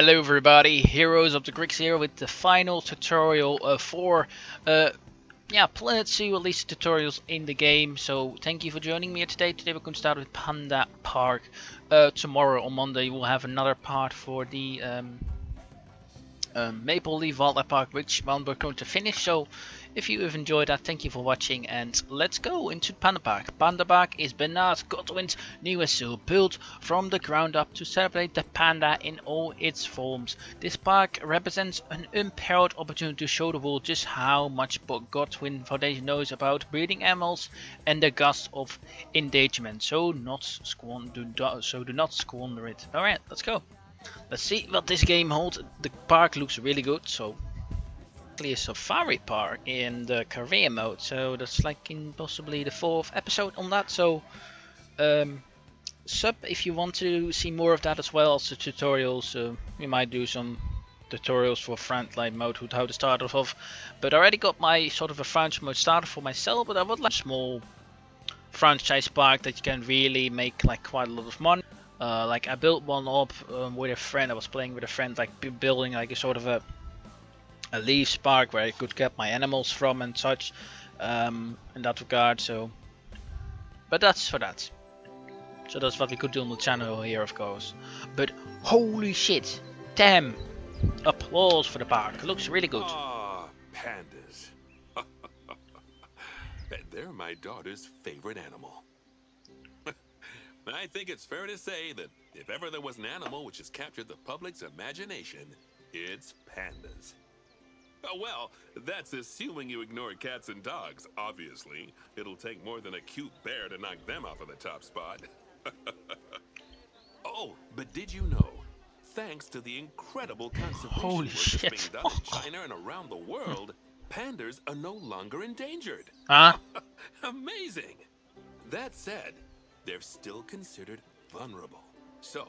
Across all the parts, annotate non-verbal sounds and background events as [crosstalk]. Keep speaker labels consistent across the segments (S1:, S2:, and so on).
S1: Hello everybody, Heroes of the Greeks here with the final tutorial uh, for uh, yeah, Planet Zoo, at least tutorials in the game. So thank you for joining me today. Today we're going to start with Panda Park. Uh, tomorrow on Monday we'll have another part for the um, um, Maple Leaf Wildlife Park, which one we're going to finish. So if you have enjoyed that, thank you for watching and let's go into Panda Park. Panda Park is Bernard Goodwin's newest zoo, built from the ground up to celebrate the panda in all its forms. This park represents an unparalleled opportunity to show the world just how much Goodwin Foundation knows about breeding animals and the cost of endangerment. So not squander, so do not squander it. Alright, let's go. Let's see what this game holds. The park looks really good, so a safari park in the career mode so that's like in possibly the fourth episode on that so um, sub if you want to see more of that as well as the tutorials uh, we might do some tutorials for frontline mode how to start off but I already got my sort of a franchise mode started for myself but I would like a small franchise park that you can really make like quite a lot of money. Uh, like I built one up um, with a friend I was playing with a friend like building like a sort of a a leaf spark where I could get my animals from and such um, in that regard. So, but that's for that. So that's what we could do on the channel here, of course. But holy shit, damn! Applause for the park. It looks really good.
S2: Ah, pandas. [laughs] They're my daughter's favorite animal. [laughs] I think it's fair to say that if ever there was an animal which has captured the public's imagination, it's pandas. Oh, well, that's assuming you ignore cats and dogs, obviously. It'll take more than a cute bear to knock them off of the top spot. [laughs] oh, but did you know? Thanks to the incredible conservation
S1: Holy
S2: work
S1: shit.
S2: being done in [laughs] China and around the world, pandas are no longer endangered.
S1: Huh? [laughs]
S2: Amazing! That said, they're still considered vulnerable. So,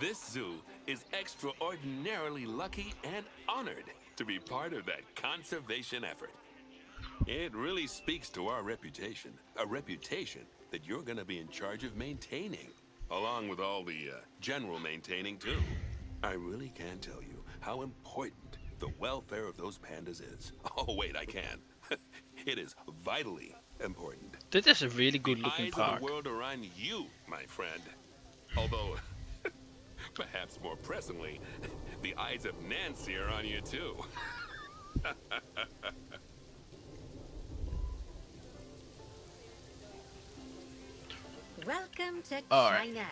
S2: this zoo is extraordinarily lucky and honored to be part of that conservation effort. It really speaks to our reputation, a reputation that you're going to be in charge of maintaining, along with all the uh, general maintaining too. I really can't tell you how important the welfare of those pandas is. [laughs] Oh wait, I can. [laughs] it is vitally important.
S1: This is a really good
S2: The
S1: looking
S2: eyes
S1: park.
S2: of the world are on you, my friend. Although, [laughs] perhaps more pressingly, [laughs] the eyes of Nancy are on you too. [laughs]
S3: Welcome to
S1: All right.
S3: China.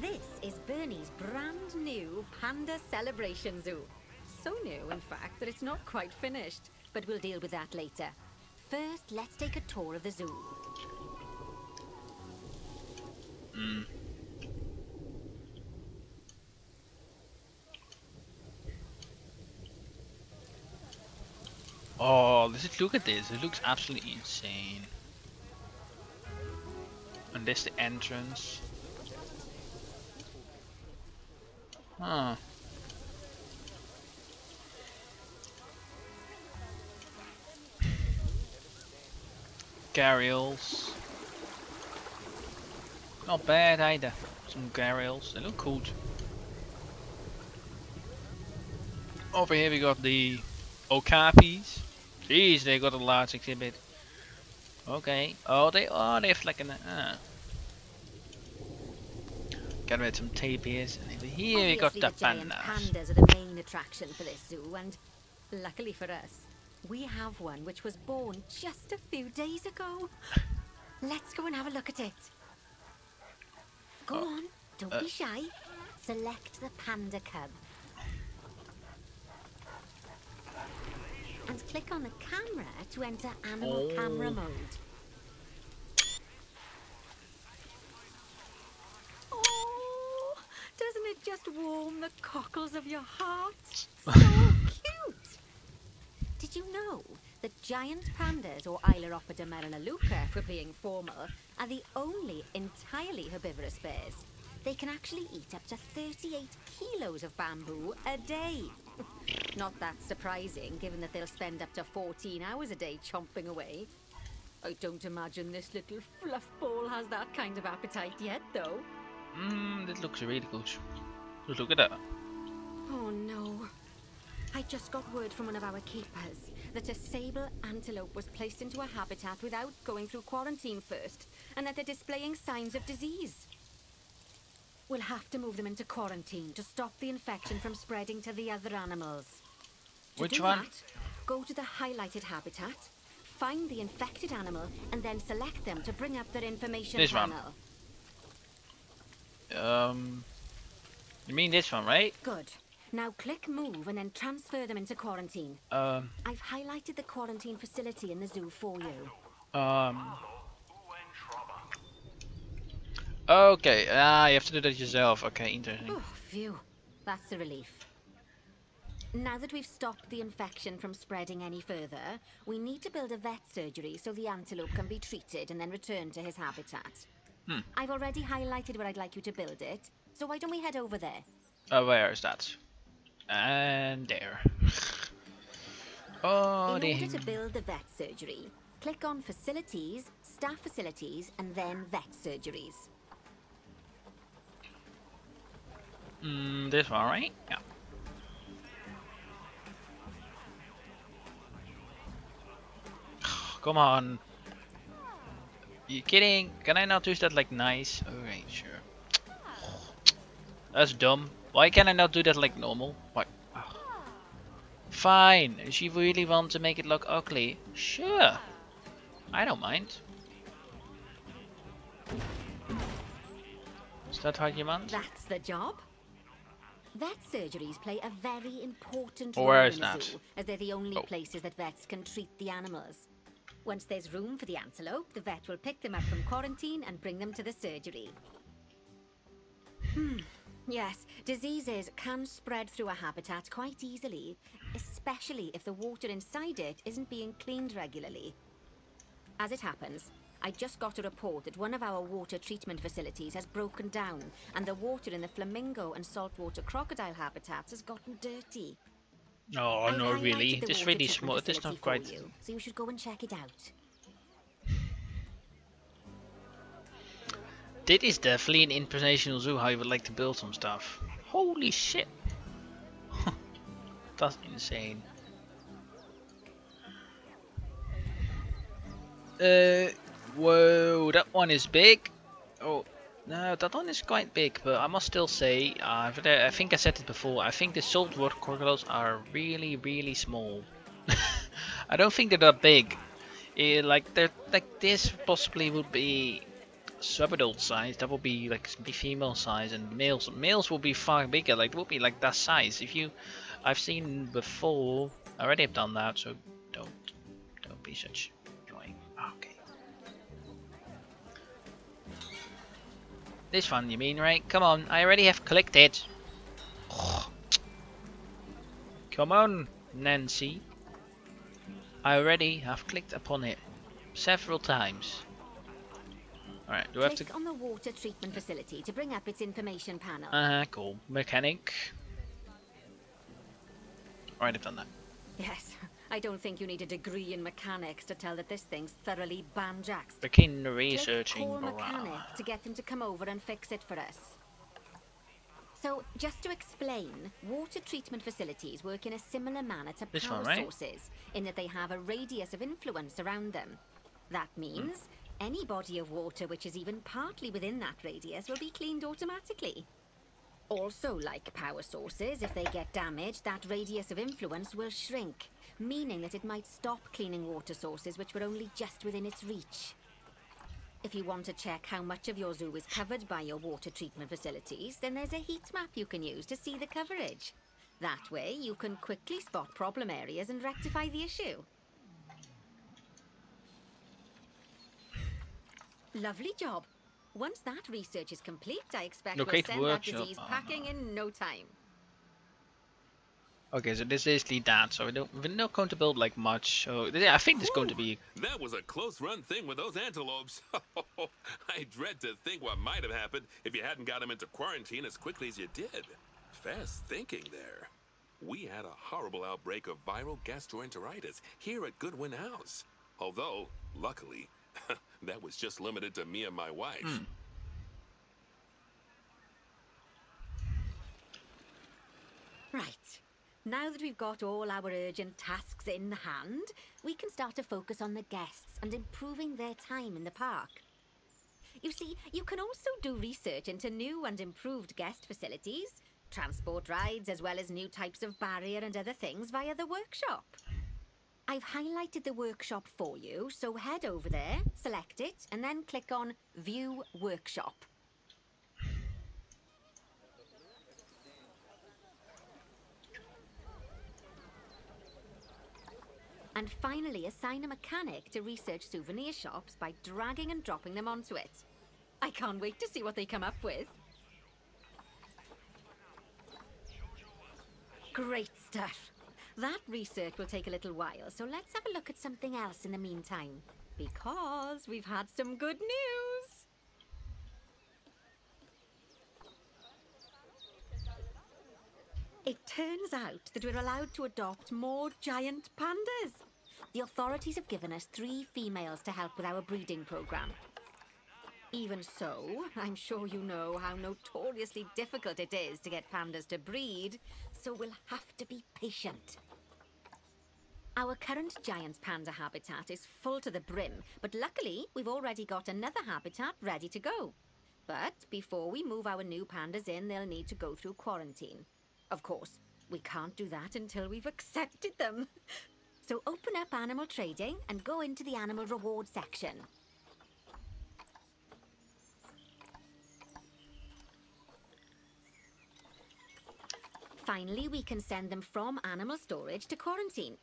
S3: This is Bernie's brand new Panda Celebration Zoo. So new, in fact, that it's not quite finished. But we'll deal with that later. First, let's take a tour of the zoo. Hmm.
S1: Oh, let's look at this. It looks absolutely insane. And this the entrance. Huh. Gharials. Not bad either. Some Gharials. They look cool. Over here we got the Okapis. Jeez, they got a large exhibit. Okay. Oh, they are. They're flicking it. Ah. Got rid of some tapirs. And over here we got
S3: Obviously,
S1: the
S3: the
S1: pandas.
S3: pandas are the main attraction for this zoo, and luckily for us, we have one which was born just a few days ago. [laughs] Let's go and have a look at it. Go
S1: Oh,
S3: on, don't
S1: uh,
S3: be shy. Select the panda cub. And click on the camera to enter animal oh. camera
S1: Oh.
S3: mode. Oh, doesn't it just warm the cockles of your heart? So [laughs] cute! Did you know that giant pandas, or Ailuropoda melanoleuca for being formal, are the only entirely herbivorous bears? They can actually eat up to 38 kilos of bamboo a day. Not that surprising, given that they'll spend up to 14 hours a day chomping away. I don't imagine this little fluff ball has that kind of appetite yet, though.
S1: Mmm, this looks really good. Look at that.
S3: Oh, no. I just got word from one of our keepers that a sable antelope was placed into a habitat without going through quarantine first, and that they're displaying signs of disease. We'll have to move them into quarantine to stop the infection from spreading to the other animals. To
S1: Which one?
S3: That, go to the highlighted habitat, find the infected animal, and then select them to bring up their information
S1: This one. Um, you mean this one, right?
S3: Good. Now click move and then transfer them into quarantine.
S1: Um,
S3: I've highlighted the quarantine facility in the zoo for you.
S1: um. Okay, ah, you have to do that yourself. Okay, interesting.
S3: Oh, phew. That's a relief. Now that we've stopped the infection from spreading any further, we need to build a vet surgery so the antelope can be treated and then returned to his habitat.
S1: Hmm.
S3: I've already highlighted where I'd like you to build it, so why don't we head over there?
S1: Uh, where is that? And there. [sighs] Oh,
S3: In order to build the vet surgery, click on Facilities, Staff Facilities, and then Vet Surgeries.
S1: Mm, this one, right? Yeah. [sighs] Come on. You kidding? Can I not use that like nice? Alright, sure. [sighs] That's dumb. Why can I not do that like normal? Why? [sighs] Fine. If you really want to make it look ugly, sure. I don't mind. Is that how you want?
S3: That's the job. Vet surgeries play a very important role in a
S1: that?
S3: zoo, as they're the only
S1: Oh.
S3: places that vets can treat the animals. Once there's room for the antelope, the vet will pick them up from quarantine and bring them to the surgery. Hmm. Yes, diseases can spread through a habitat quite easily, especially if the water inside it isn't being cleaned regularly. As it happens, I just got a report that one of our water treatment facilities has broken down and the water in the flamingo and saltwater crocodile habitats has gotten dirty.
S1: Oh,
S3: I've
S1: not really. This really small. This not quite.
S3: You, so you should go and check it out. [sighs]
S1: Dit is definitely an international zoo how you would like to build some stuff. Holy shit. [laughs] That's insane. Uh, whoa, that one is big. Oh, no, that one is quite big, but I must still say, uh, I think I said it before, I think the saltwater crocodiles are really, really small. [laughs] I don't think they're that big. Eh, like, they're, like this possibly would be subadult size, that would be like the female size, and males males will be far bigger. Like will be like that size. If you, I've seen before. I already have done that, so don't don't be such This one, you mean, right? Come on, I already have clicked it. [sighs] Come on, Nancy. I already have clicked upon it several times. Alright, do I have to...
S3: Click on the water treatment facility to bring up its information panel.
S1: Uh, cool. Mechanic. Alright, I've done that.
S3: yes, I don't think you need a degree in mechanics to tell that this thing's thoroughly banjaxed.
S1: Begin researching. blah.
S3: mechanic to get them to come over and fix it for us. So, just to explain, water treatment facilities work in a similar manner to
S1: This
S3: power
S1: one, right?
S3: sources, in that they have a radius of influence around them. That means any body of water which is even partly within that radius will be cleaned automatically. Also, like power sources, if they get damaged, that radius of influence will shrink, meaning that it might stop cleaning water sources which were only just within its reach. If you want to check how much of your zoo is covered by your water treatment facilities, then there's a heat map you can use to see the coverage. That way, you can quickly spot problem areas and rectify the issue. Lovely job. Once that research is complete, I expect
S1: Locate
S3: we'll send that disease packing in no time.
S1: Okay, so this is the that, so we don't, we're not going to build like much. So yeah, I think this is going to be.
S2: That was a close run thing with those antelopes. [laughs] I dread to think what might have happened if you hadn't got them into quarantine as quickly as you did. Fast thinking there. We had a horrible outbreak of viral gastroenteritis here at Goodwin House. Although, luckily, [laughs] that was just limited to me and my wife. Hmm.
S3: Right. Now that we've got all our urgent tasks in hand, we can start to focus on the guests and improving their time in the park. You see, you can also do research into new and improved guest facilities, transport rides, as well as new types of barrier and other things via the workshop. I've highlighted the workshop for you, so head over there, select it, and then click on View Workshop. And finally, assign a mechanic to research souvenir shops by dragging and dropping them onto it. I can't wait to see what they come up with. Great stuff. That research will take a little while, so let's have a look at something else in the meantime. Because we've had some good news. It turns out that we're allowed to adopt more giant pandas. The authorities have given us three females to help with our breeding program. Even so, I'm sure you know how notoriously difficult it is to get pandas to breed, so we'll have to be patient. Our current giant panda habitat is full to the brim, but luckily we've already got another habitat ready to go. But before we move our new pandas in, they'll need to go through quarantine. Of course, we can't do that until we've accepted them. [laughs] So open up animal trading and go into the animal reward section. Finally, we can send them from animal storage to quarantine.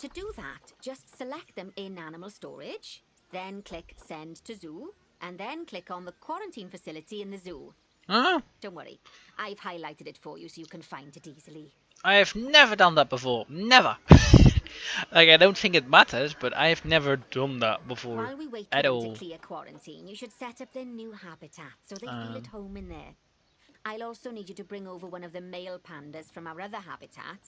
S3: To do that, just select them in animal storage, then click send to zoo, and then click on the quarantine facility in the zoo.
S1: Huh?
S3: Don't worry, I've highlighted it for you so you can find it easily.
S1: I have never done that before. Never. [laughs] like I don't think it matters, but I have never done that before
S3: While we wait for
S1: at all.
S3: to clear quarantine, you should set up their new habitat so they feel
S1: Um.
S3: at home in there. I'll also need you to bring over one of the male pandas from our other habitat,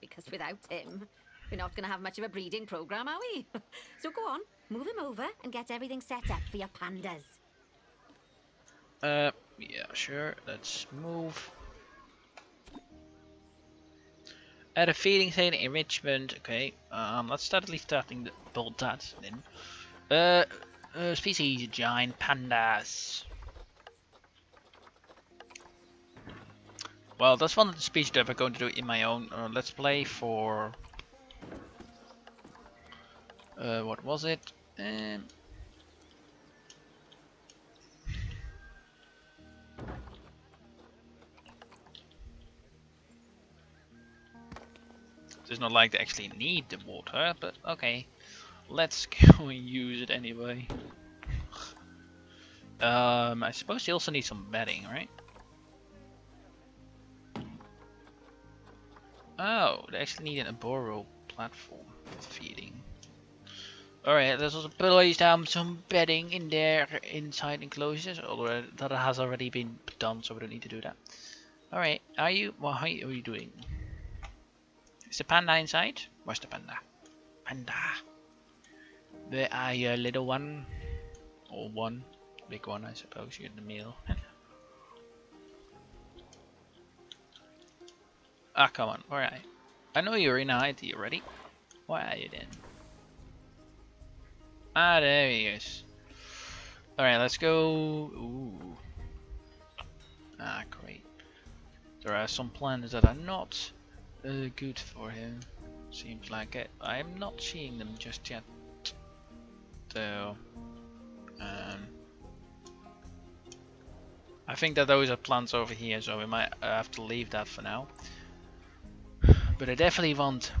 S3: because without him, we're not going to have much of a breeding program, are we? [laughs] so go on, move him over and get everything set up for your pandas.
S1: Uh, yeah, sure. Let's move. Add a feeding thing, enrichment. Okay. Um, let's start at least starting the build that then. Uh, uh, species giant pandas. Well, that's one of the species that I'm going to do in my own uh, let's play for. Uh, what was it? Um, It's not like they actually need the water, but okay. Let's [laughs] go and use it anyway. Um, I suppose you also need some bedding, right? Oh, they actually need an Aboro platform for feeding. Alright, let's also place down some bedding in there inside enclosures, although that has already been done, so we don't need to do that. Alright, are you, you, what are you doing? Is the panda inside? Where's the panda? Panda. Where are you, little one? Or one? Big one, I suppose. You're in the middle. [laughs] ah, come on. You? I know you're in ID already. Why are you then? Ah, there he is. Alright, let's go. Ooh. Ah, great. There are some planets that are not uh, good for him. Seems like it. I'm not seeing them just yet. So, um, I think that those are plants over here, so we might have to leave that for now. But I definitely want.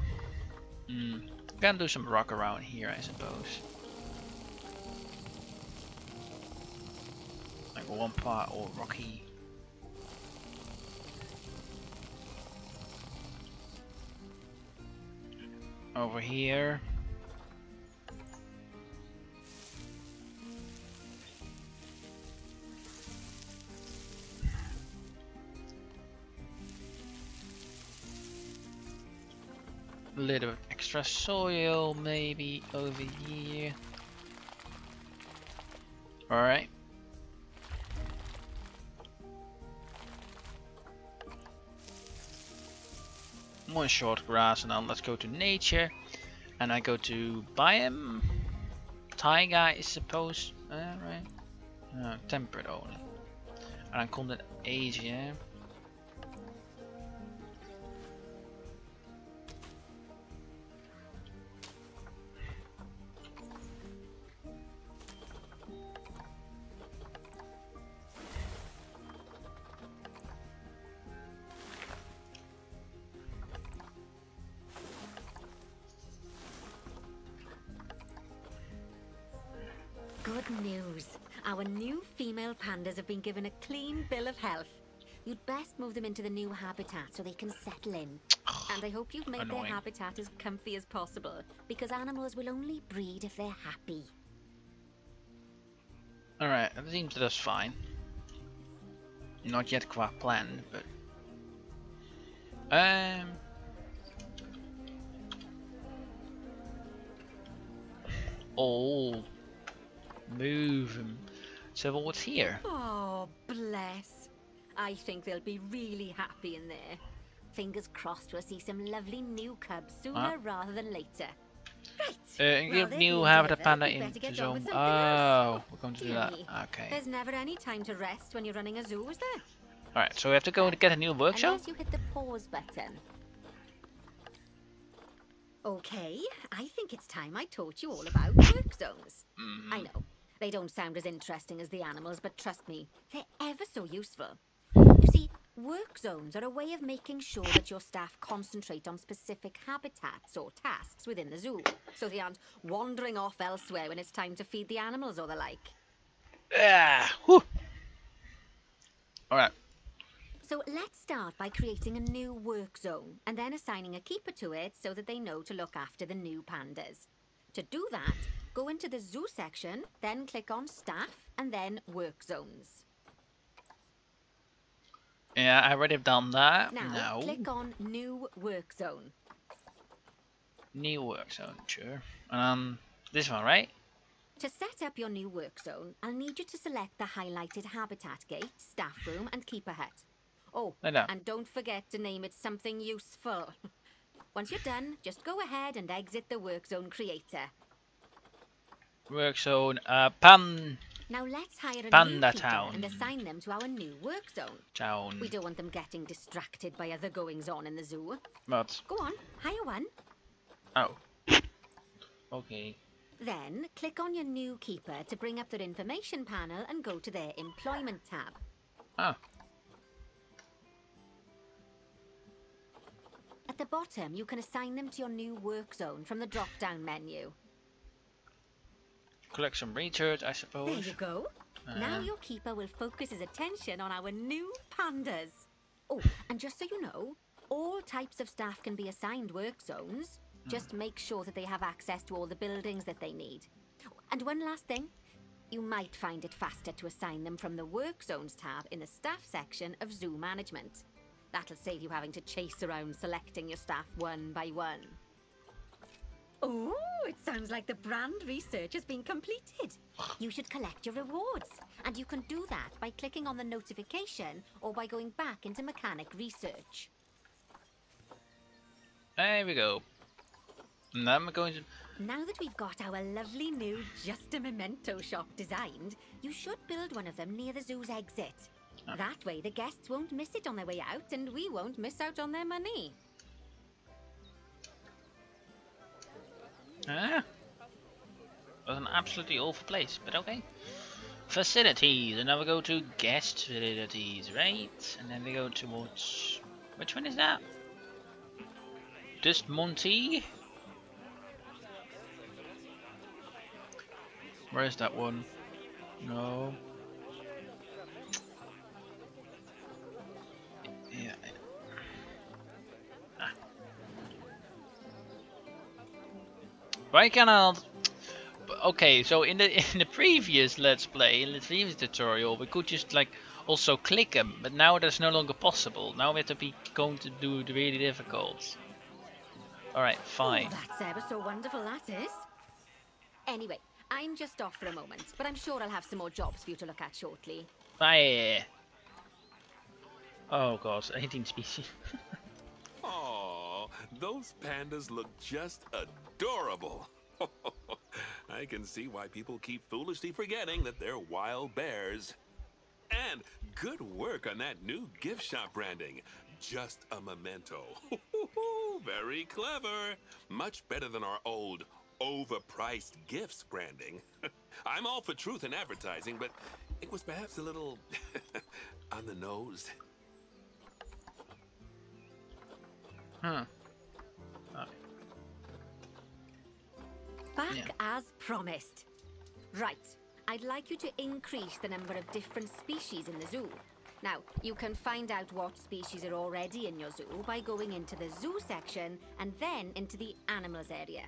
S1: Mm, can do some rock around here, I suppose. Like one part all rocky. Over here. A little bit extra soil maybe over here. Alright. More short grass, and now let's go to nature. And I go to biome. Taiga, I suppose. Uh, right. Uh, temperate only. and I'm het Asia.
S3: Pandas have been given a clean bill of health. You'd best move them into the new habitat so they can settle in. [sighs] And I hope you've made
S1: Annoying.
S3: their habitat as comfy as possible, because animals will only breed if they're happy.
S1: Alright, it seems that's fine. Not yet quite planned, but... Um... Oh... Move. So what's here?
S3: Oh, bless. I think they'll be really happy in there. Fingers crossed we'll see some lovely new cubs sooner
S1: Ah.
S3: rather than later. Right.
S1: Uh, give new habitat panda in
S3: get
S1: zone.
S3: on with something
S1: Oh, we're going to do that. Okay.
S3: There's never any time to rest when you're running a zoo, is there?
S1: Alright, so we have to go to get a new workshop?
S3: Unless you hit the pause button. Okay, I think it's time I taught you all about work zones.
S1: Mhm.
S3: I know, they don't sound as interesting as the animals, but trust me, they're ever so useful. You see, work zones are a way of making sure that your staff concentrate on specific habitats or tasks within the zoo, so they aren't wandering off elsewhere when it's time to feed the animals or the like.
S1: Ah, whew. Alright,
S3: So let's start by creating a new work zone and then assigning a keeper to it so that they know to look after the new pandas. To do that, go into the zoo section, then click on staff and then work zones.
S1: yeah, I already have done that.
S3: Now,
S1: no.
S3: click on new work zone.
S1: New work zone, sure. Um, this one, right?
S3: To set up your new work zone, I'll need you to select the highlighted habitat gate, staff room and keeper hut. Oh,
S1: I know.
S3: and don't forget to name it something useful. [laughs] Once you're done, just go ahead and exit the work zone creator.
S1: Work zone, uh, pan
S3: Now let's hire a
S1: Panda
S3: new
S1: Town.
S3: and assign them to our new work zone.
S1: town.
S3: We don't want them getting distracted by other goings on in the zoo.
S1: But,
S3: Go on, hire one.
S1: oh. Okay.
S3: Then click on your new keeper to bring up their information panel and go to their employment tab.
S1: Oh,
S3: At the bottom, you can assign them to your new work zone from the drop down menu.
S1: Collect some research, I suppose.
S3: There you go. now
S1: Uh.
S3: your keeper will focus his attention on our new pandas. Oh, and just so you know, all types of staff can be assigned work zones. Just make sure that they have access to all the buildings that they need. And one last thing. You might find it faster to assign them from the Work Zones tab in the Staff section of Zoo Management. That'll save you having to chase around selecting your staff one by one. Oh, it sounds like the brand research has been completed. You should collect your rewards. And you can do that by clicking on the notification or by going back into mechanic research.
S1: There we go. Then we're going to...
S3: Now that we've got our lovely new Just a Memento shop designed, you should build one of them near the zoo's exit. Ah. That way the guests won't miss it on their way out and we won't miss out on their money.
S1: Ah. Was an absolutely awful place, but okay. Facilities, and now we go to guest facilities, right? And then we go towards... Which one is that? This Monty? Where is that one? No. Yeah. Why cannot? Okay, so in the [laughs] in the previous let's play, in the previous tutorial, we could just like also click them, but now that's no longer possible. Now we have to be going to do the really difficult. All right, fine.
S3: Oh, that's ever so wonderful, that is. Anyway, I'm just off for a moment, but I'm sure I'll have some more jobs for you to look at shortly.
S1: Bye. Oh god, 18 species. [laughs]
S2: Aww. Those pandas look just adorable. [laughs] I can see why people keep foolishly forgetting that they're wild bears. And good work on that new gift shop branding. Just a memento. [laughs] Very clever. Much better than our old overpriced gifts branding. [laughs] I'm all for truth in advertising, but it was perhaps a little on the nose.
S1: Hmm.
S3: Back
S1: Yeah.
S3: as promised. Right. I'd like you to increase the number of different species in the zoo. Now, you can find out what species are already in your zoo by going into the zoo section and then into the animals area.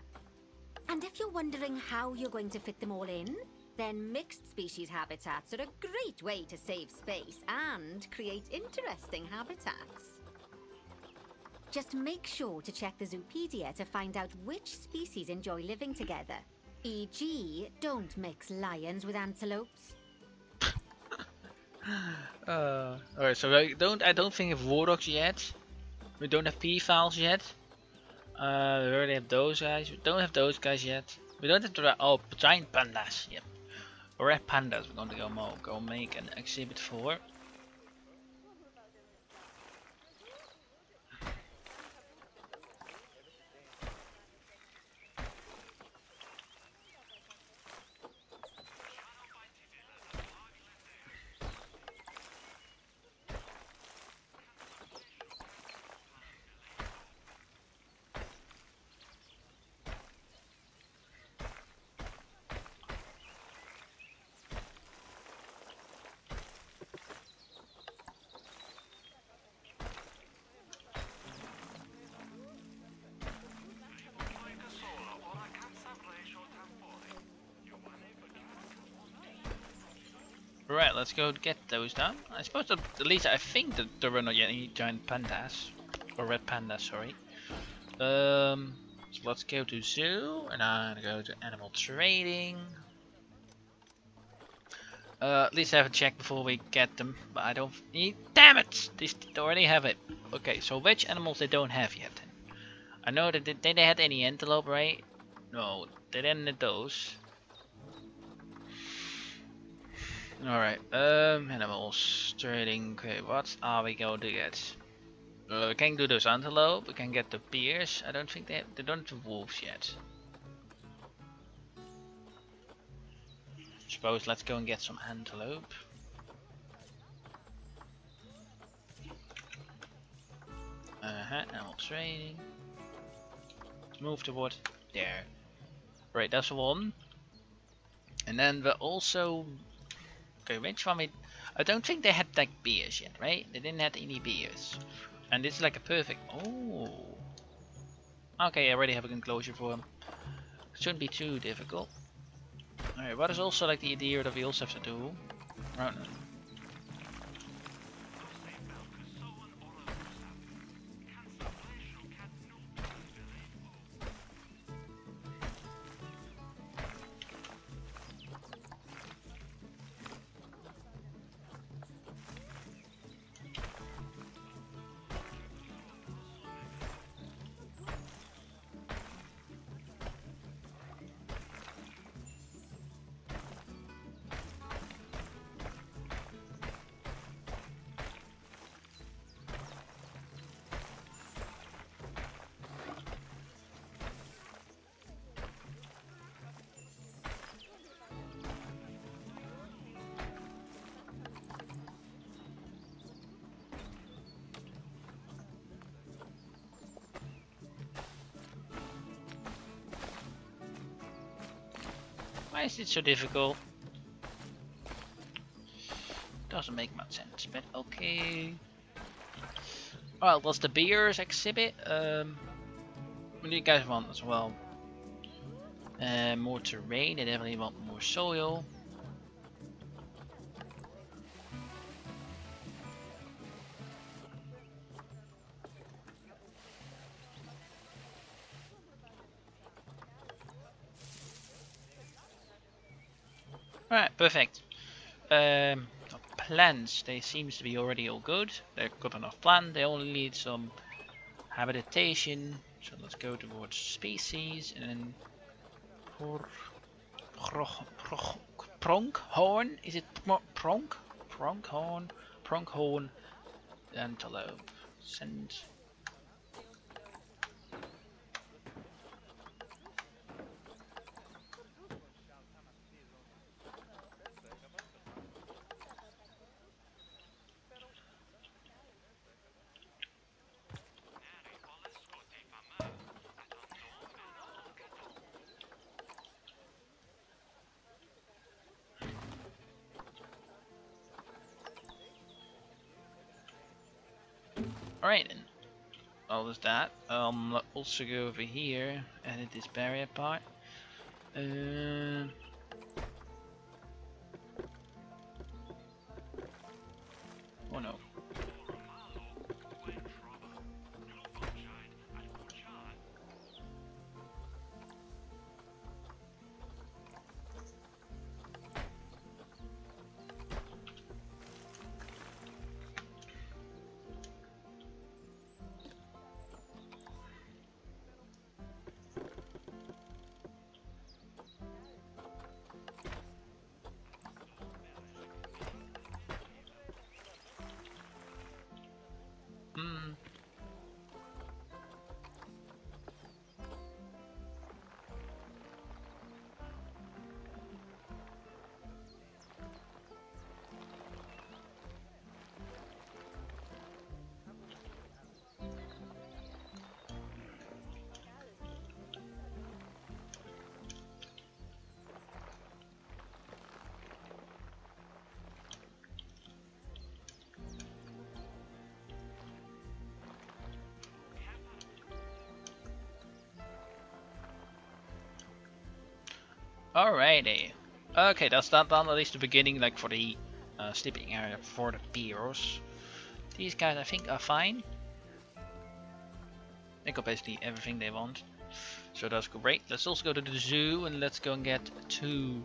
S3: And if you're wondering how you're going to fit them all in, then mixed species habitats are a great way to save space and create interesting habitats. Just make sure to check the Zoopedia to find out which species enjoy living together. E.g., don't mix lions with antelopes. [laughs]
S1: Uh, Alright, so I don't I don't think of Warthogs yet. We don't have P files yet. Uh, we already have those guys. We don't have those guys yet. We don't have the oh giant pandas. Yep, red pandas. We're going to go mo go make an exhibit for. Right, let's go get those done. I suppose at least I think that there were not yet any giant pandas. Or red pandas, sorry. Um, so let's go to zoo and then go to animal trading. Uh, at least have a check before we get them, but I don't need. Damn it! They already have it. Okay, so which animals they don't have yet? I know that they, they had any antelope, right? No, they didn't have those. Alright, um, animals, trading, okay, what are we going to get? Uh, we can do those antelope, we can get the bears, I don't think they, they don't have wolves yet. Suppose let's go and get some antelope. Uh-huh, animal trading. Move toward there. Right, that's one. And then we also Okay, which one. I don't think they had like beers yet, right? They didn't have any beers. And this is like a perfect... Oh. Okay, I already have a enclosure for them. Shouldn't be too difficult. Alright, what is also like the idea that we also have to do? Why is it so difficult? Doesn't make much sense, but okay. Alright, what's the beers exhibit? Um, what do you guys want as well? Uh, more terrain, they definitely want more soil. Perfect. Um, the plants, they seems to be already all good. They've got enough plant, they only need some habitation. So let's go towards species and then por, pro, pro, pronghorn. Is it pro- pronk? Pronghorn, pronghorn, antelope. Send. There's that. Um, also go over here, edit this barrier part. Uh, Alrighty. Okay, that's that done. At least the beginning, like for the uh, sleeping area for the bears. These guys, I think, are fine. They got basically everything they want. So that's great. Let's also go to the zoo and let's go and get two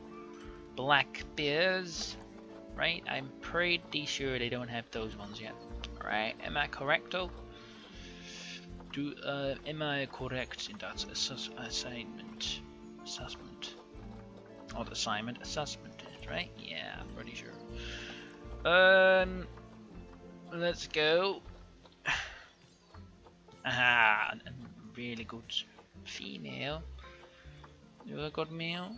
S1: black bears. Right? I'm pretty sure they don't have those ones yet. Right? Am I correct though? Do uh, am I correct in that assess assignment? Assessment. Not assignment, assessment, is, right? Yeah, I'm pretty sure. Um, let's go. [sighs] Ah, a really good female. Do I got male?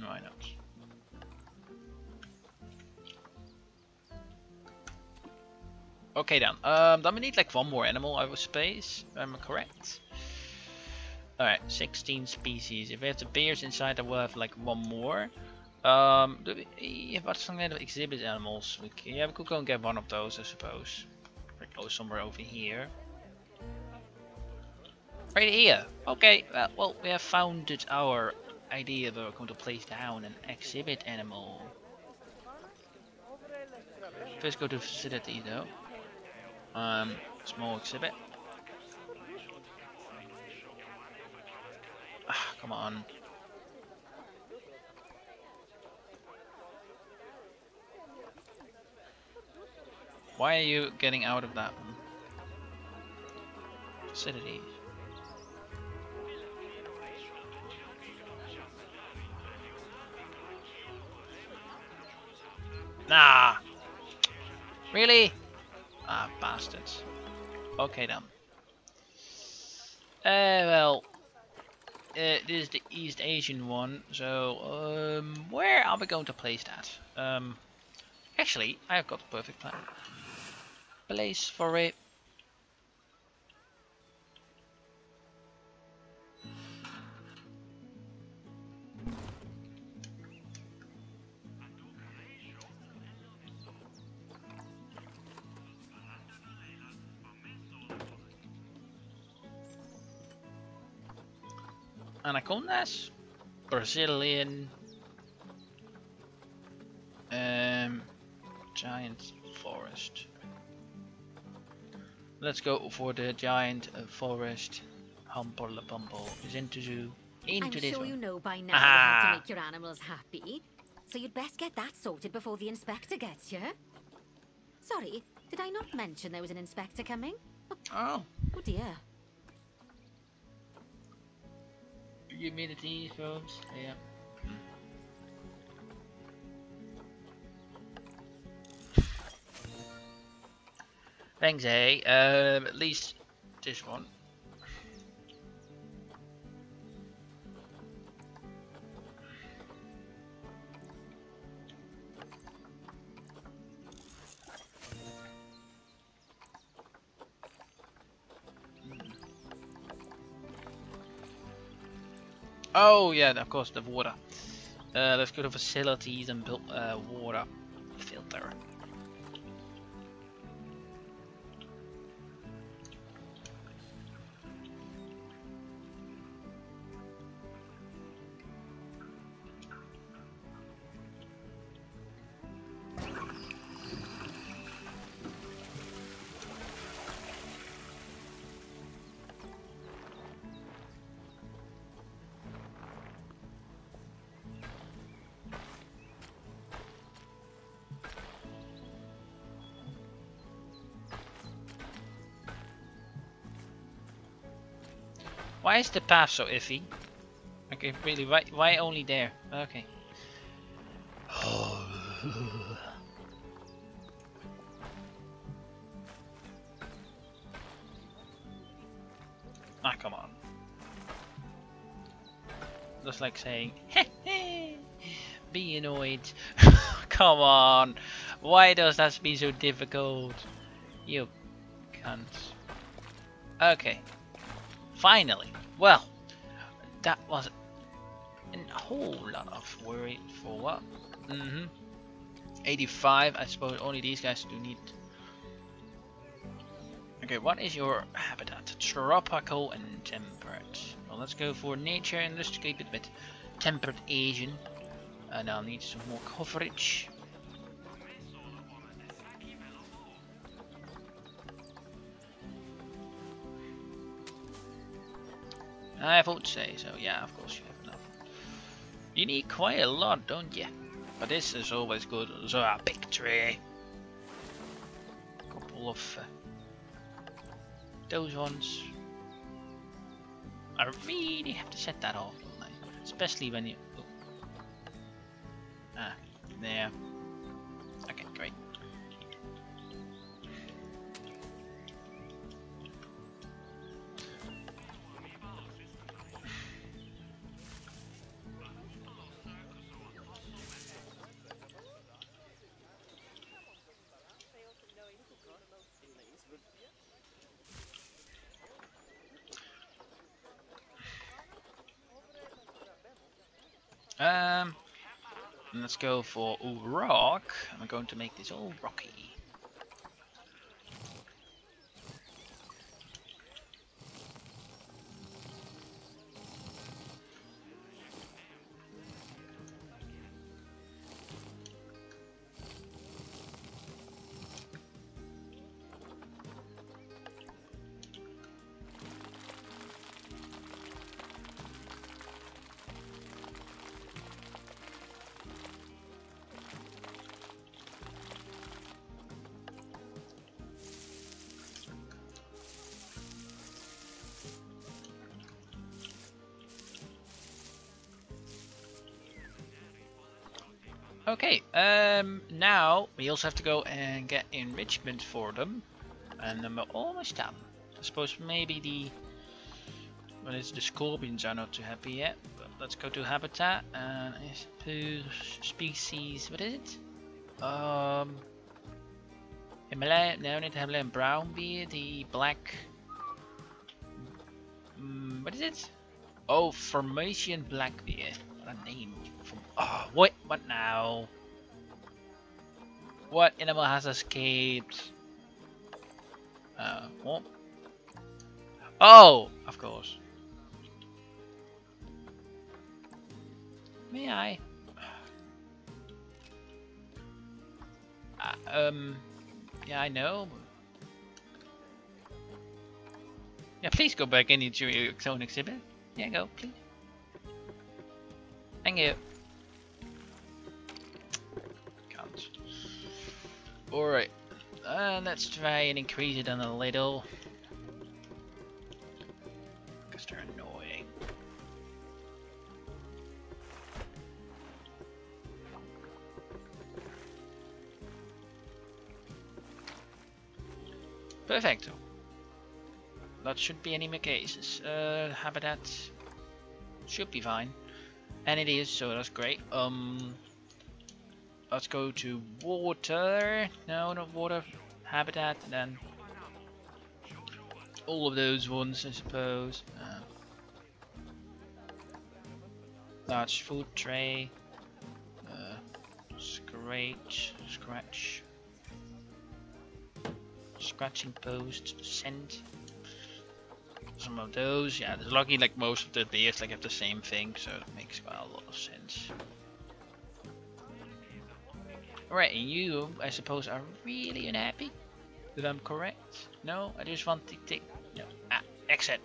S1: No, I don't. Okay then. Um, then we need like one more animal, I would space. Am I correct? Alright, 16 species. If we have the bears inside, then we'll have like one more. Um, do we have some kind of exhibit animals? We can, yeah, we could go and get one of those, I suppose. Like, go somewhere over here. Right here. Okay, well, well, we have founded our idea that we're going to place down an exhibit animal. First go to facility though. Um, small exhibit. Come on. Why are you getting out of that one? Facility. Nah. Really? Ah, bastards. Okay then. Uh, well, uh, this is the East Asian one, so um, where are we going to place that? Um, actually, I've got the perfect plan. Place for it. Anacondas, Brazilian, um, giant forest. Let's go for the giant uh, forest. Humble Bumble is into zoo. Into
S3: I'm
S1: this
S3: sure
S1: one.
S3: you know by now
S1: Ah.
S3: how to make your animals happy. So you'd best get that sorted before the inspector gets here. Sorry, did I not mention there was an inspector coming?
S1: Oh,
S3: Oh dear.
S1: Humidity films. Yeah. Thanks, eh? Um, at least this one. Oh yeah, of course the water. Uh, let's go to facilities and build uh, water filter. Why is the path so iffy? Okay, really, why, why only there? Okay. [sighs] ah, come on. Just like saying, be annoyed. [laughs] come on. Why does that be so difficult? You cunt. Okay. Finally. Well, that was a whole lot of worry for what? Mm-hmm. 85, I suppose only these guys do need... Okay, what is your habitat? Tropical and temperate. Well, let's go for nature and let's keep it with temperate Asian. And I'll need some more coverage. I would say so, yeah, of course you have enough. You need quite a lot, don't you? But this is always good. So a big tree. Couple of uh, those ones. I really have to set that off, don't I? Especially when you. Oh. Ah, there. Okay, great. Let's go for rock. I'm going to make this all rocky. Okay, um, now we also have to go and get enrichment for them. And then we're almost done. I suppose maybe the... Well, it's the scorpions are not too happy yet. But let's go to habitat and I species... What is it? Um... Himalayan, no, not Himalayan brown beer, the black... Mm, what is it? Oh, Formosan black beer. What a name. Oh, what? What now? What animal has escaped? Uh, what? Oh, of course. May I? Uh, um, yeah, I know. Yeah, please go back into your own exhibit. Yeah, go, please. Thank you. Alright, uh, let's try and increase it a little. Because they're annoying. Perfecto. That should be any more cases. Uh, habitat should be fine. And it is, so that's great. Um, let's go to water. No, not water. Habitat, and then all of those ones, I suppose. Uh, large food tray. Uh, scratch, scratch. Scratching post, send some of those. Yeah, it's lucky like most of the beers like have the same thing, so it makes quite a lot of sense. Alright, and you, I suppose, are really unhappy that I'm correct? No, I just want to take no ah, exit.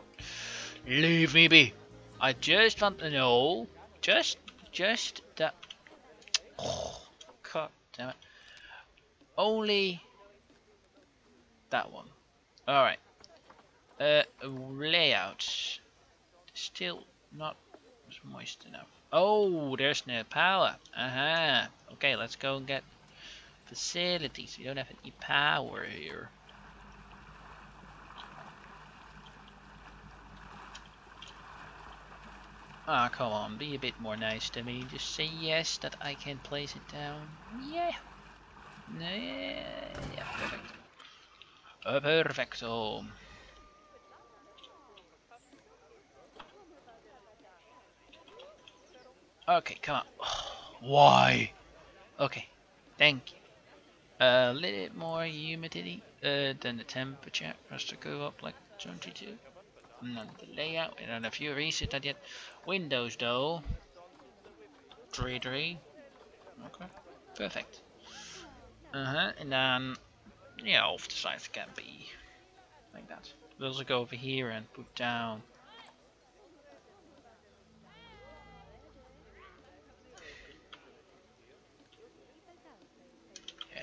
S1: Leave me be. I just want to know, just, just that. Oh, God damn it. Only that one. Alright. Uh, layout. Still not moist enough. Oh, there's no power. Uh -huh. Okay, let's go and get facilities. We don't have any power here. Ah, oh, come on, be a bit more nice to me. Just say yes that I can place it down. Yeah. Yeah, yeah perfect. Uh, perfecto. Okay, come on. [sighs] Why? Okay, thank you. A little bit more humidity uh, than the temperature has to go up like 22. Not the layout, don't know if you reset that yet. Windows though. 3 3. Okay, perfect. Uh huh, and then, yeah, off the sides can be like that. We'll also go over here and put down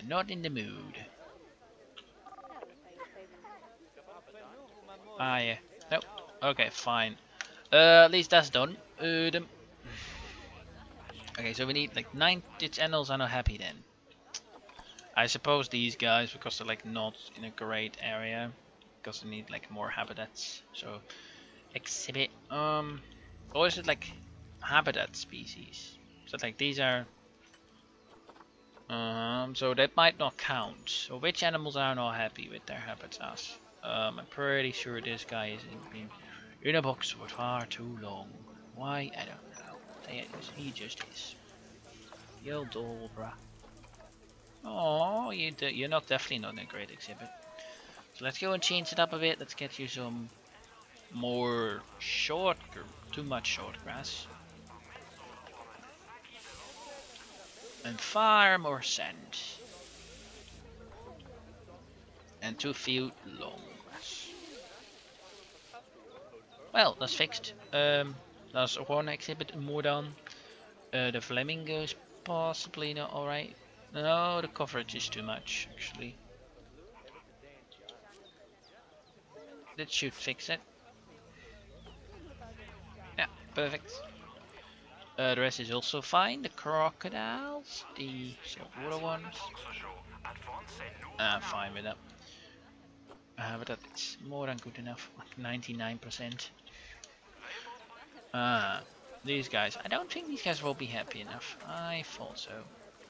S1: not in the mood. Ah, yeah. Nope. Okay, fine. Uh, at least that's done. Uh, okay, so we need like nine channels are not happy then. I suppose these guys, because they're like not in a great area, because they need like more habitats. So, exhibit. Um, or is it like habitat species? So like these are um, so that might not count. So which animals are not happy with their habitats? Um, I'm pretty sure this guy is been in a box for far too long. Why? I don't know. He just is. Yo, Dobra. Oh, you you're not definitely not in a great exhibit. So let's go and change it up a bit. Let's get you some more short, too much short grass. And far more sand. And two feet long. grass. Well, that's fixed. Um, that's one exhibit more done. Uh, the flamingo is possibly not alright. No, the coverage is too much, actually. That should fix it. Yeah, perfect. Uh, the rest is also fine. The crocodiles, the water ones. Uh, fine with that. Uh, but that's more than good enough. Like 99%. Ah, uh, these guys. I don't think these guys will be happy enough. I thought so.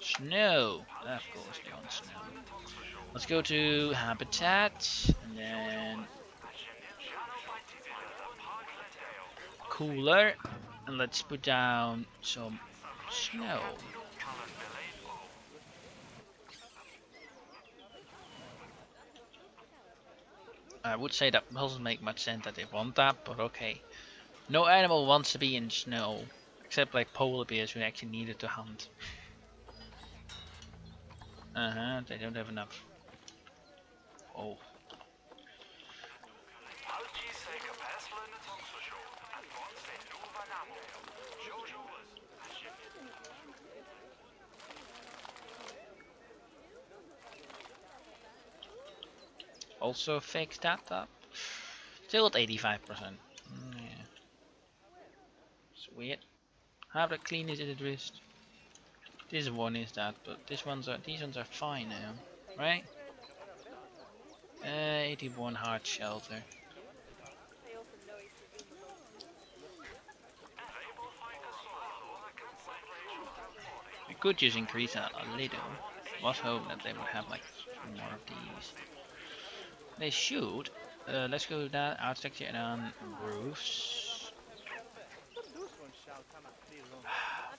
S1: Snow. Of course they want snow. Let's go to habitat. And then... Cooler. And let's put down some snow. I would say that doesn't make much sense that they want that, but okay. No animal wants to be in snow, except like polar bears who actually needed to hunt. Uh huh, they don't have enough. Oh. Also fix that up. Still at 85%. Mm, yeah. It's weird. How the clean is it wrist? This one is that, but this ones are these ones are fine now, right? Uh, 81 hard shelter. We could just increase that a little. Was hoping that they would have like more of these. They should. Uh, let's go that architecture and on roofs.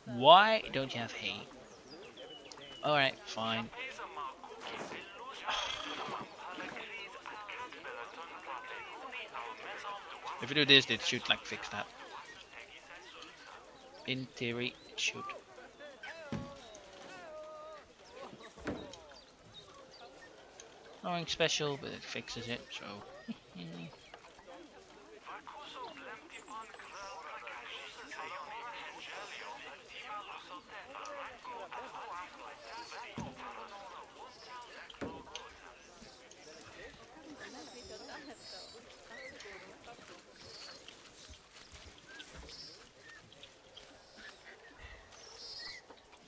S1: Why don't you have hay? Alright, fine. If we do this, it should like fix that. In theory, it should. Nothing special, but it fixes it, so. [laughs]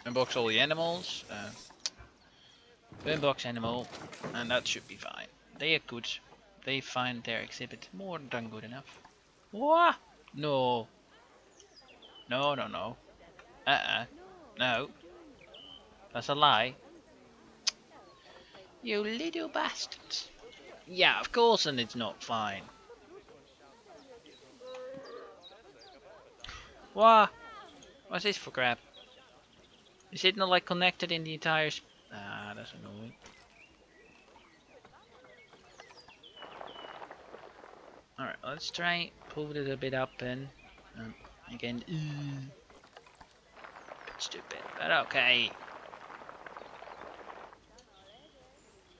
S1: Unbox all the animals. Uh, unbox animal, and that should be fine. They are good. They find their exhibit more than good enough. What? No. No, no, no. Uh-uh. No. That's a lie. You little bastards. Yeah, of course, and it's not fine. What? What's this for crap? Is it not like connected in the entire Ah, that's annoying. Alright, let's try pull it a bit up and um, again stupid, but okay.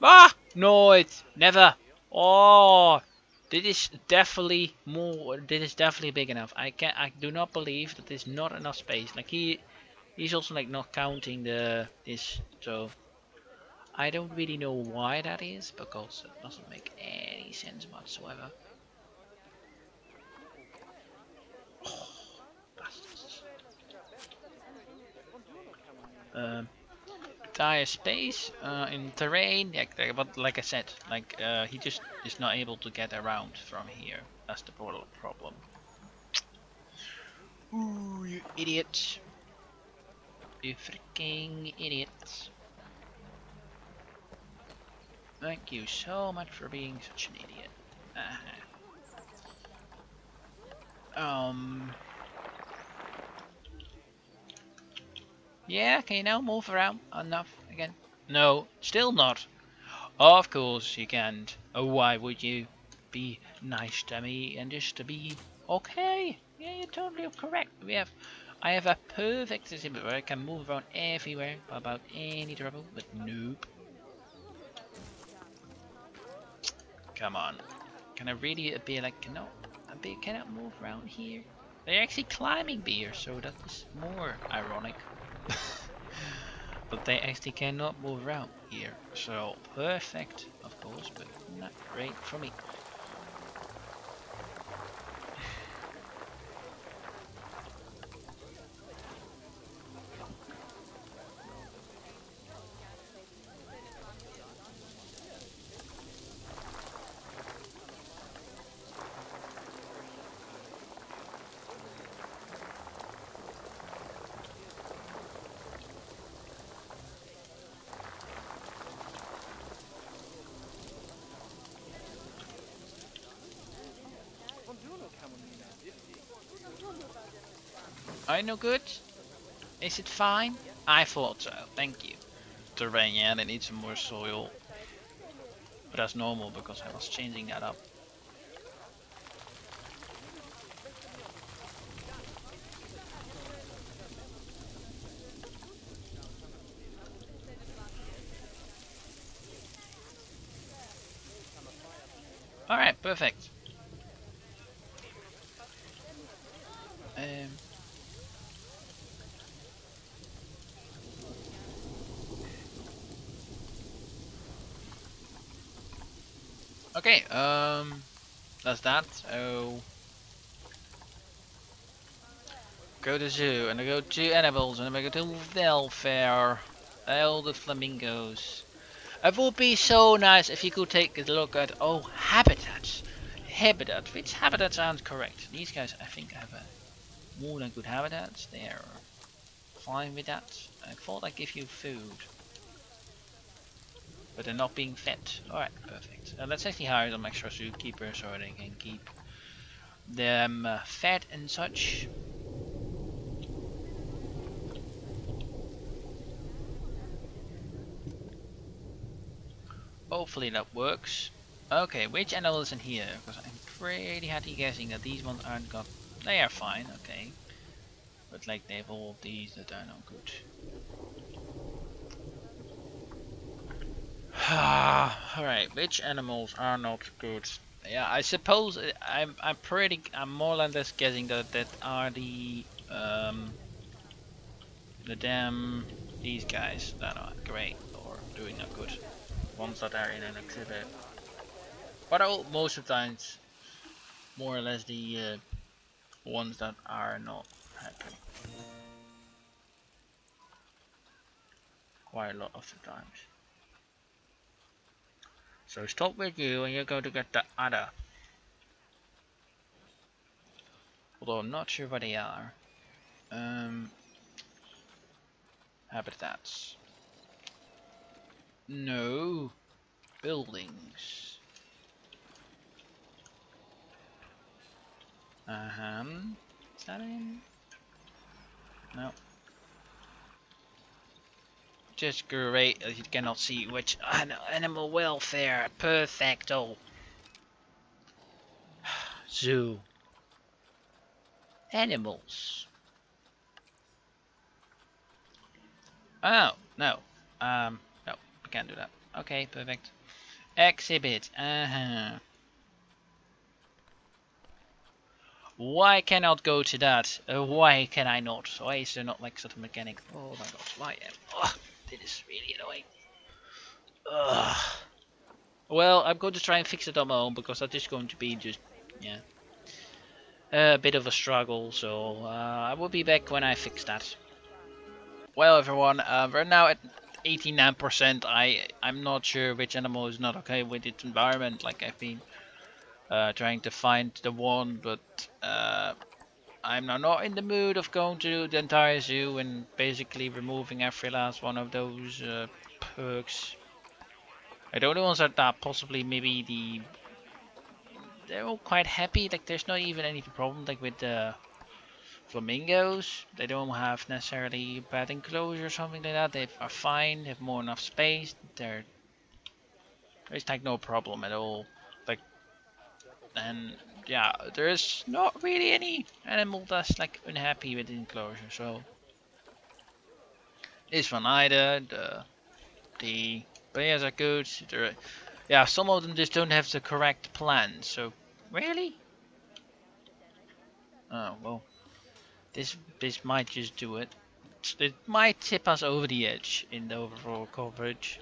S1: Ah! No, it's never. Oh, this is definitely more. This is definitely big enough. I can't. I do not believe that there's not enough space. Like he, he's also like not counting the this. So I don't really know why that is because it doesn't make any sense whatsoever. [sighs] Oh, entire space uh, in terrain, yeah, but like I said, like uh, he just is not able to get around from here. That's the pro- problem. Ooh, you idiot! You freaking idiot! Thank you so much for being such an idiot. Uh [laughs] -huh. Um. Yeah, can you now move around enough again? No, still not. Of course you can't. Oh, why would you? Be nice to me and just to be okay. Yeah, you're totally correct. We have, I have a perfect system where I can move around everywhere without any trouble, but nope. Come on. Can I really be like, no, a bit cannot move around here? They're actually climbing beer, so that is more ironic. [laughs] but they actually cannot move around here. So perfect, of course, but not great for me. Are you no good? Is it fine? I thought so, thank you. Terrain, yeah, they need some more soil. But that's normal because I was changing that up. Alright, perfect. Um, okay, um, that's that. So go to zoo and I go to animals and I go to welfare. All the flamingos. It would be so nice if you could take a look at oh habitats. Habitat. Which habitat sounds correct? These guys I think have a more than good habitats. They're fine with that. I thought I'd give you food. But they're not being fed. Alright, perfect. Uh, let's actually hire some extra zookeepers so they can keep them uh, fed and such. Hopefully that works. Okay, which animal is in here? Because I'm pretty happy guessing that these ones aren't got. They are fine, okay. But like they've all these that are not good. [sighs] Alright, which animals are not good? Yeah, I suppose uh, I'm I'm pretty I'm more or less guessing that that are the um the damn these guys that are great or doing not good. Ones that are in an exhibit. But all, most of the times more or less the uh, ones that are not happy. Quite a lot of the times. So stop with you and you're going to get the other. Although I'm not sure where they are. Um, habitats. No. Buildings. Uh-huh. Is that in? No just great you cannot see which animal welfare perfecto [sighs] zoo animals oh no um no we can't do that okay perfect exhibit uh-huh Why cannot go to that? Uh, why can I not? Why is there not like sort of mechanic? Oh my god, why am oh. It is really annoying. Ugh. Well, I'm going to try and fix it on my own because that is going to be just, yeah, a bit of a struggle. So uh, I will be back when I fix that. Well, everyone, uh, we're now at 89%. I I'm not sure which animal is not okay with its environment. Like I've been uh, trying to find the one, but uh, I'm now not in the mood of going to the entire zoo and basically removing every last one of those uh, perks. The only ones that are possibly maybe the... They're all quite happy, like there's not even any problem like with the flamingos. They don't have necessarily bad enclosure or something like that. They are fine, they have more enough space. They're... There's like no problem at all. Like... And yeah, there's not really any animal that's like unhappy with the enclosure, so this one either, the the players are good, They're, yeah, some of them just don't have the correct plan, so really? Oh well, this this might just do it. It might tip us over the edge in the overall coverage.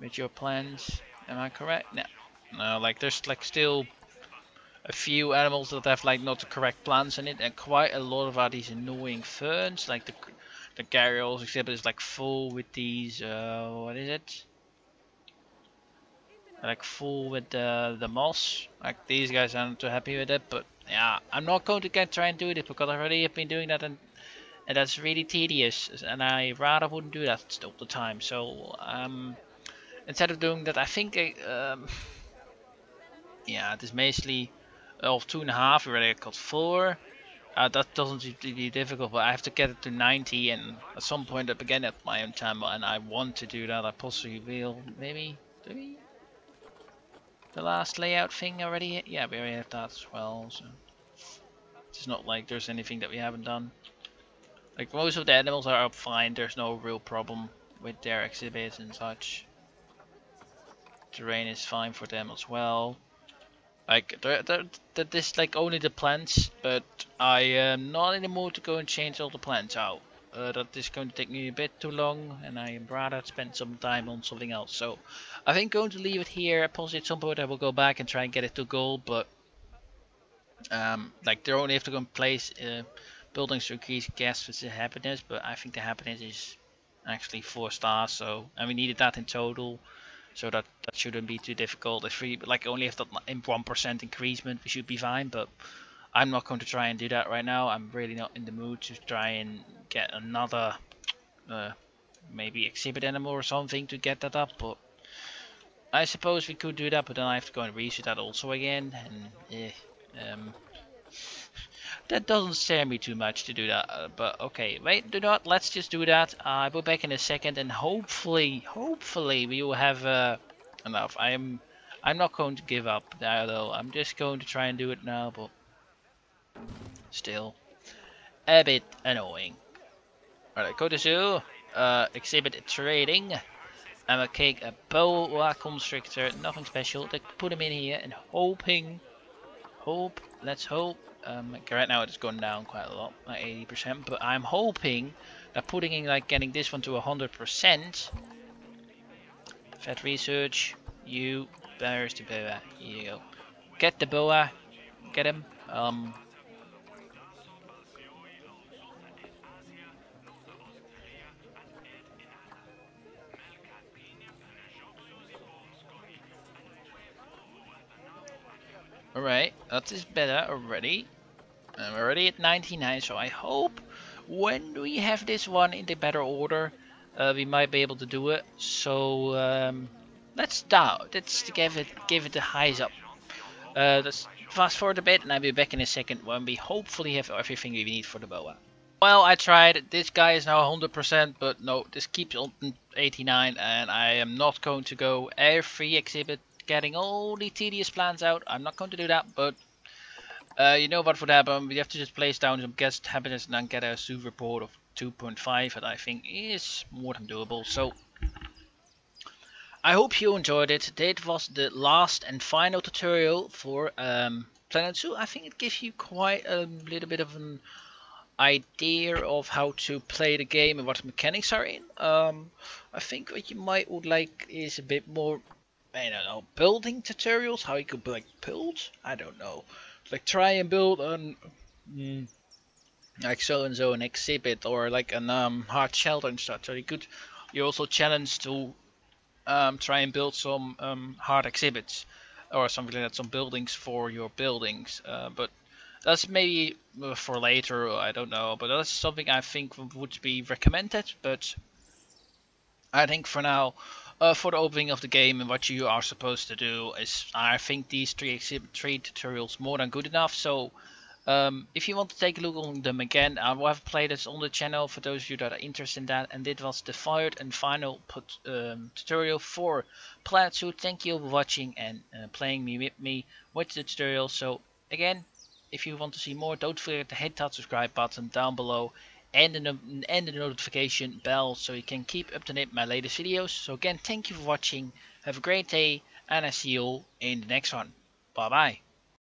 S1: With your plans, am I correct? No. No, like there's like still a few animals that have like not the correct plants in it and quite a lot of are these annoying ferns like the the Gharials exhibit is like full with these uh what is it? Like full with the the moss. Like these guys aren't too happy with it but yeah I'm not going to get try and do it because I already have been doing that and and that's really tedious and I rather wouldn't do that all the time. So um instead of doing that I think I, um [laughs] yeah, it is mostly of two and a half. Already got four. Uh, that doesn't seem to be difficult, but I have to get it to 90, and at some point I begin at my own time, and I want to do that. I possibly will, maybe? The last layout thing already? Yeah, we already have that as well. So it's not like there's anything that we haven't done. Like most of the animals are up fine. There's no real problem with their exhibits and such. Terrain is fine for them as well. Like, they're, they're, they're this like only the plants, but I am not in the mood to go and change all the plants out. Uh, that is going to take me a bit too long, and I am rather spend some time on something else. So, I think going to leave it here. Possibly at some point I will go back and try and get it to gold, but um, like they only have to go and place uh, buildings to increase gas with the happiness, but I think the happiness is actually four stars. So and we needed that in total, so that that shouldn't be too difficult. If we like only if that in one percent increasement, we should be fine. But I'm not going to try and do that right now. I'm really not in the mood to try and get another uh, maybe exhibit animal or something to get that up. But I suppose we could do that, but then I have to go and reset that also again. And eh, um, that doesn't scare me too much to do that. Uh, but okay, wait, do not. Let's just do that. Uh, I'll be back in a second, and hopefully, hopefully we will have uh, enough. I'm, I'm not going to give up though. I'm just going to try and do it now, but still a bit annoying. Alright, go to zoo. Uh, exhibit trading. I'm gonna take a boa constrictor, nothing special. They put him in here and hoping, hope, let's hope. Um, right now it's gone down quite a lot, like 80%, but I'm hoping that putting in like getting this one to 100%. Vet research, you, there's the boa, here you go. Get the boa, get him. Um, Alright, that is better already. I'm already at 99, so I hope when we have this one in the better order, uh, we might be able to do it. So um, let's down. Let's give it give it a highs up. Uh, let's fast forward a bit, and I'll be back in a second when we hopefully have everything we need for the boa. Well, I tried. This guy is now 100%, but no, this keeps on 89, and I am not going to go every exhibit getting all the tedious plans out. I'm not going to do that, but uh, you know what would happen. We have to just place down some guest habitats and then get a zoo report of 2.5 that I think is more than doable. So I hope you enjoyed it. That was the last and final tutorial for um, Planet Zoo. I think it gives you quite a little bit of an idea of how to play the game and what the mechanics are in. Um, I think what you might would like is a bit more I don't know, building tutorials, how you could like build? I don't know. Like try and build an mm, like so and so an exhibit or like an um hard shelter and stuff. So you could you're also challenge to um try and build some um hard exhibits or something like that, some buildings for your buildings. Uh, but that's maybe for later, I don't know. But that's something I think would be recommended. But I think for now uh, for the opening of the game and what you are supposed to do is I think these three three tutorials more than good enough. So um, if you want to take a look on them again I will have playlists on the channel for those of you that are interested in that and this was the third and final put, um, tutorial for Zoo thank you for watching and uh, playing me with me with the tutorial. So again if you want to see more don't forget to hit that subscribe button down below and the, and the notification bell so you can keep up to date my latest videos. So again, thank you for watching. Have a great day and I see you all in the next one. Bye bye.